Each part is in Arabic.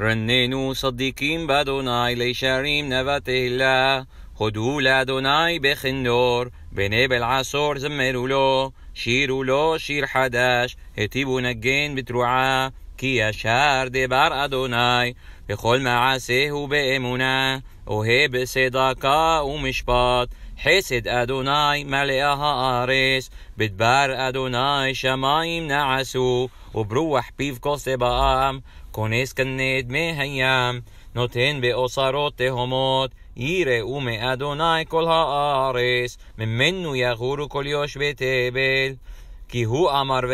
رننوا صديقين بأدوناي לישרים נבטלה, הודו לאדוני בכינור, בני בלעשור זמרו לו, שירו לו שיר חדש, היטיבו נגן בתרועה. كي شهر دیبار آدونای بخوام عصی و بیمونه او هی بسیادا حسد آدونای ملی آها آریس بدبار آدونای شما یمن عصو و برو حبیف کوسبام کنیس کنید مهیام نتین به آسرات همود یه را او م آدونای کلها آریس به تبل هو آمر و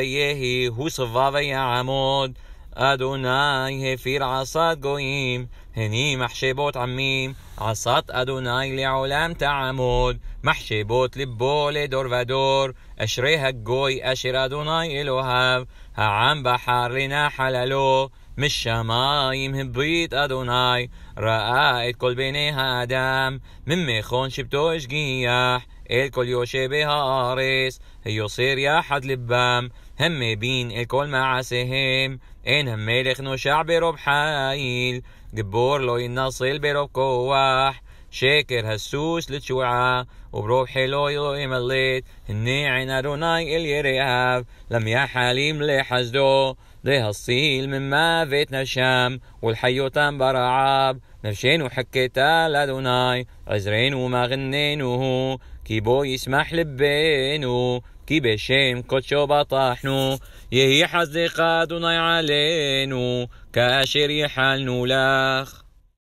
هو صفار و عمود אדוני הפיר עשת גויים, הני מחשבות עמים, עשת אדוני לעולם תעמוד, מחשבות לבו לדור ודור, אשרי הגוי אשר אדוני אלוהיו, העם בחר לנחל לו. משמיים הברית אדוני, ראה את כל בני האדם, ממכון שבטו השגיח, את כל יושבי הארץ, היוסר יחד לבם, המבין את כל מעשיהם, אין המלך נושע ברוב חיל, גיבור לא ינצל ברוב כוח. شكر هسوس لتشوعة وبروح حلو يلوي مليت هني عين أروناي إلي رياف لم حليم لحزدو دي هالصيل من ما فيت نشام والحيو تام برعاب نفشين وحكيتا لدوناي عزرين وما غنين وهو كي بو يسمح لبينو كي بشيم كوتشو بطاحنو يهي حزدي قادوناي علينو كاشر يحلنو لاخ